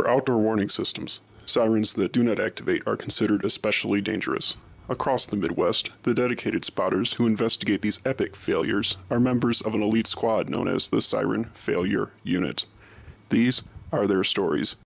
For outdoor warning systems, sirens that do not activate are considered especially dangerous. Across the Midwest, the dedicated spotters who investigate these epic failures are members of an elite squad known as the Siren Failure Unit. These are their stories.